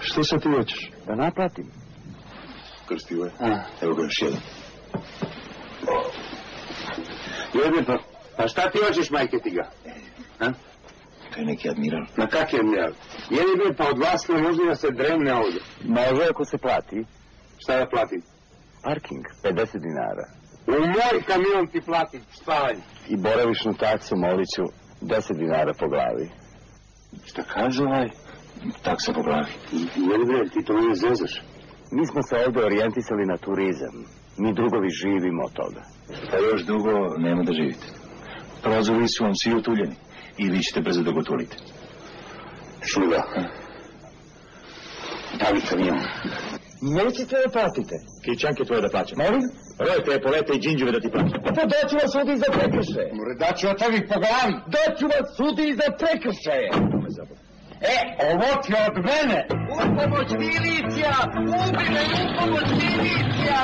Što se ti hoćeš? Da naplatim. Krstivo je. A. Evo ga još jedan. Jebe, pa, pa šta ti hoćeš, majke ti ga? A? To je neki admiral. Na kak je mjel? Jeli be, pa od vas ne može da se dremne ovdje. Može ako se plati. Šta da platim? Parking, 50 dinara. U moj kamion ti platim spavanje. I boravišnu taksu, molit ću, 10 dinara po glavi. Šta kaže ovaj? Taksa po glavi. Jeli bre, ti to ne zezaš? Mi smo se ovdje orijentisali na turizam. Mi drugovi živimo od toga. Pa još dugo nema da živite. Prozori su vam svi utuljeni. I vi ćete brzo da ga utulite. Šuga. Davi kamion. Nećete da platite. Kićanke tvoje da plaćam. Molim? Rojte, polete i džinđuve da ti plaćam. Pa doću vas sudi za prekršaje. Daću od ovih po glavi. Doću vas sudi za prekršaje. E, ovo ti od mene. U pomoć milicija! Ubi me, u pomoć milicija!